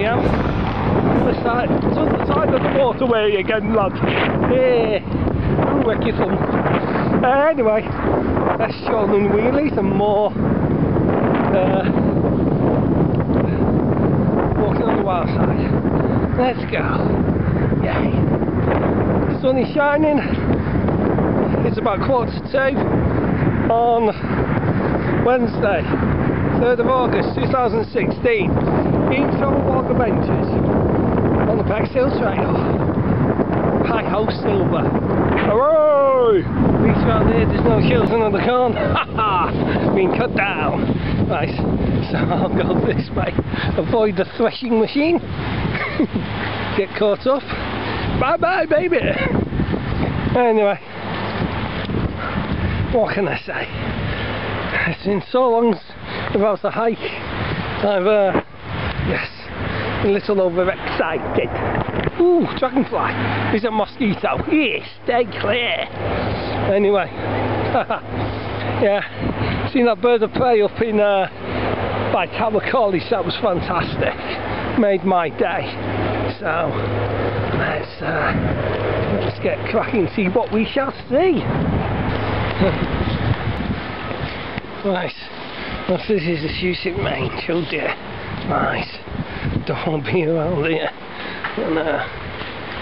anyhow. The side, it's the side of the waterway again, lad. Yeah, work your thumbs. Uh, anyway, less shouldering wheelies and more uh, walking on the wild side. Let's go. Yay. The sun is shining. It's about quarter to two on Wednesday, 3rd of August 2016 in Travel benches on the Pexhill Trail. Hi ho Silver. Hooray! At least around here there's no hills on the corn. Ha ha! Been cut down. Right, so I'll go this way. Avoid the threshing machine. Get caught up. Bye bye baby! Anyway, what can I say? It's been so long about the hike. I've, uh, yes, a little overexcited. Ooh, dragonfly. Is it mosquito? Yes, stay clear. Anyway, yeah, seen that bird of prey up in, uh, by Tower College. That was fantastic. Made my day. So, let's, uh, let's get cracking and see what we shall see. Right, well, this is the Shusik Main. oh dear. Right, don't want to be around here. And, uh,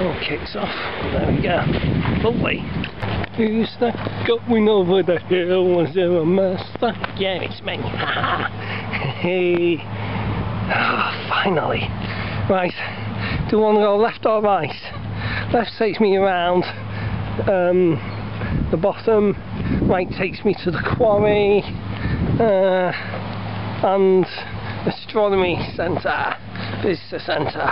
all kicks off. There we go. Lovely. Who's that going over the hill? Was there a master? Yeah, it's me. hey. Oh, finally. Right, do you want to go left or right? Left takes me around um, the bottom, right takes me to the quarry, uh, and astronomy centre, visitor centre.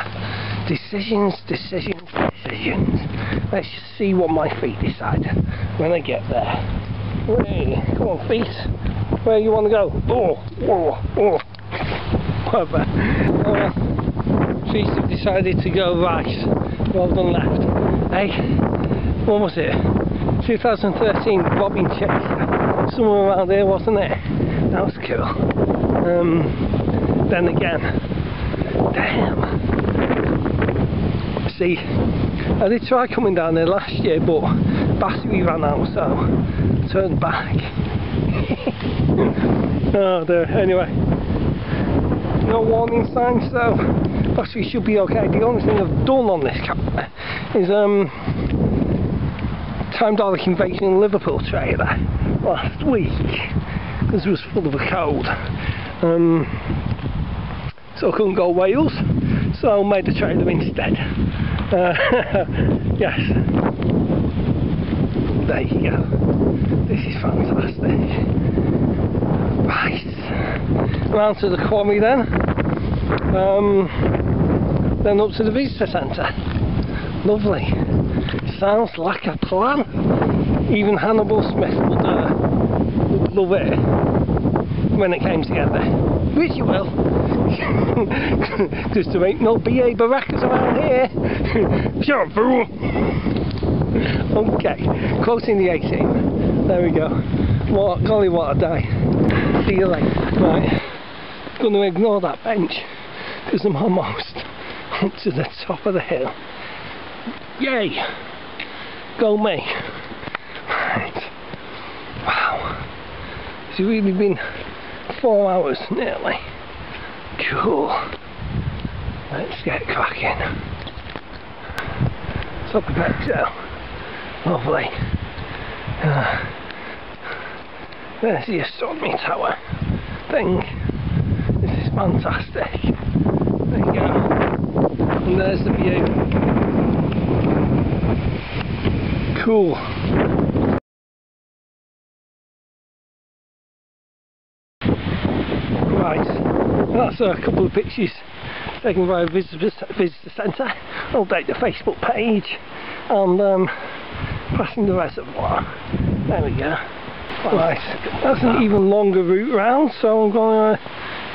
Decisions, decisions, decisions. Let's just see what my feet decide when I get there. Hey, come on, feet. Where you want to go? Oh, oh, oh. Whatever. Uh, feet have decided to go right rather than left. Hey, what was it? 2013 Robin Chase. Somewhere around there, wasn't it? That was cool. Um, then again, damn. See, I did try coming down there last year, but battery ran out, so turned back. oh dear. Anyway, no warning signs, so battery should be okay. The only thing I've done on this camera is um timed our invasion Liverpool trailer last week because it was full of a cold. Um, so I couldn't go Wales, so I made a trailer instead. Uh, yes, there you go. This is fantastic. Right, round to the quarry then. Um, then up to the visitor centre. Lovely. Sounds like a plan. Even Hannibal Smith would, uh, would love it when it came together. Which you will. Because there ain't no BA Baracus around here. Shut fool! Okay, quoting the 18. There we go. What, golly, what a day. See you later. Right, going to ignore that bench because I'm almost up to the top of the hill. Yay! Go me! Right. Wow. It's really been four hours nearly. Cool. Let's get cracking. Top of Pexhill. Lovely. Uh, there's the astronomy tower thing. This is fantastic. There you go. And there's the view. Cool. Right, that's a couple of pictures taken by a visitor, visitor centre. I'll update the Facebook page and um, passing the reservoir. There we go. Right, that's an even longer route round, so I'm going to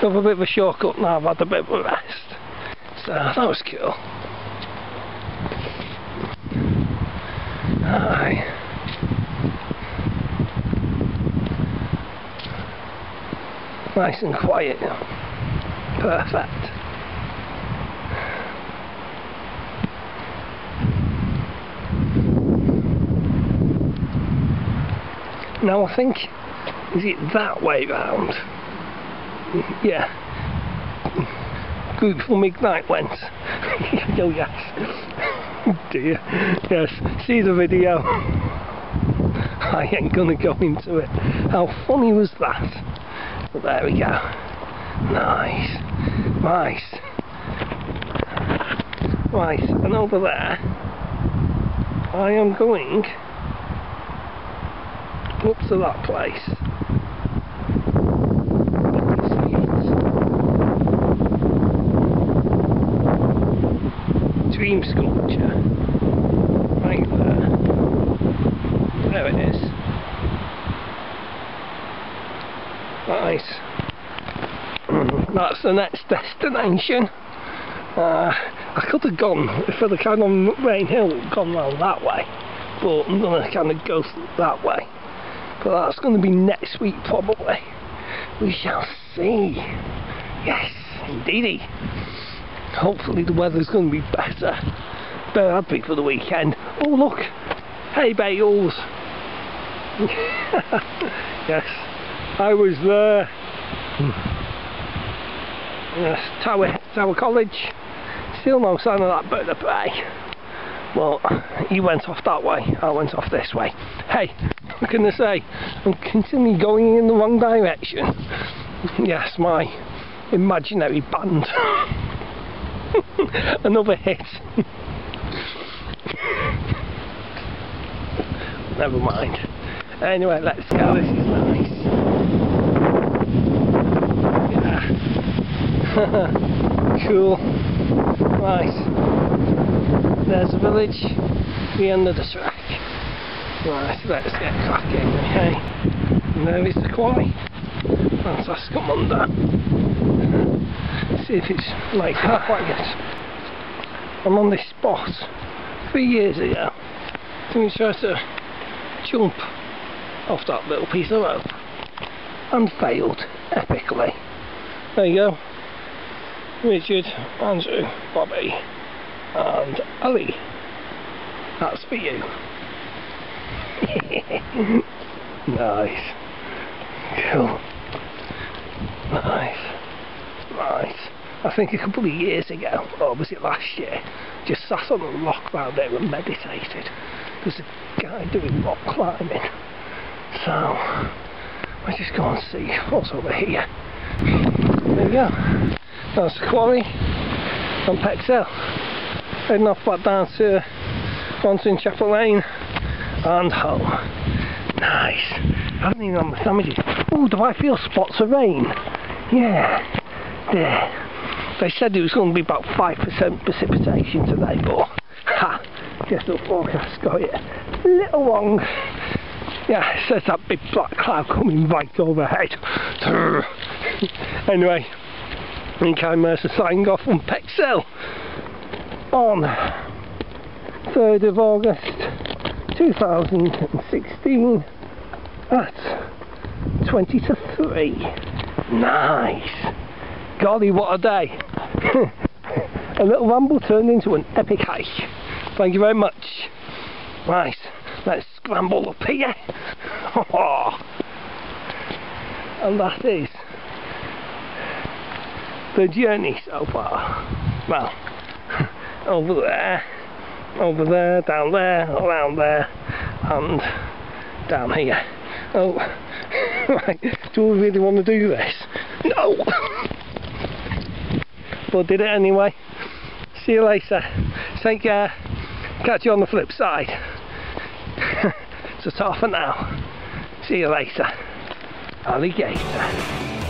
go for a bit of a shortcut now. I've had a bit of a rest. So that was cool. Aye. Nice and quiet now perfect. Now I think, is it that way round? Yeah. Good for midnight went. oh yes. Dear. Yes. See the video. I ain't gonna go into it. How funny was that? But there we go. Nice. Nice. Right, and over there I am going up to that place. Dream sculpture. Right there. There it is. Right. That's the next destination. Uh, I could have gone, I'd have kind of Rainhill, gone round that way. But I'm going to kind of go that way. But that's going to be next week probably. We shall see. Yes, indeedy. Hopefully the weather's going to be better. Better be for the weekend. Oh look, hay bales. yes, I was there. Yes, Tower, Tower College. Still no sign of that bird of prey. Well, he went off that way, I went off this way. Hey, what can I say? I'm continually going in the wrong direction. Yes, my imaginary band. Another hit. Never mind. Anyway, let's go. This is nice. Yeah. cool. Right. There's a village, the end of the track. Right, let's get cracking, okay? And there is the quarry. Fantastic under. See if it's like halfway yet. I'm on this spot three years ago. So we tried to jump off that little piece of rope and failed epically. There you go. Richard, Andrew, Bobby and Ali. That's for you. nice. Cool. Nice. Nice. I think a couple of years ago, or was it last year, just sat on a rock round there and meditated. There's a guy doing rock climbing. So, let's just go and see what's over here. There we go. That's the quarry on Pexhill. Heading off back down to Bonson Chapel Lane and home. Nice. I haven't even had my sandwiches. Oh, do I feel spots of rain? Yeah. There. They said it was going to be about 5% precipitation today, but ha, guess the forecast got it a little wrong. Yeah, it says that big black cloud coming right overhead. anyway, Cai Mercer signing off from Pexhill on 3rd of August 2016 at 20 to 3. Nice. Golly, what a day. a little ramble turned into an epic hike. Thank you very much. Right, let's scramble up here. and that is the journey so far. Well, over there, over there, down there, around there, and down here. Oh, right, do we really want to do this? No! but did it anyway. See you later. Take care. Catch you on the flip side. so, ta for now. See you later. Alligator.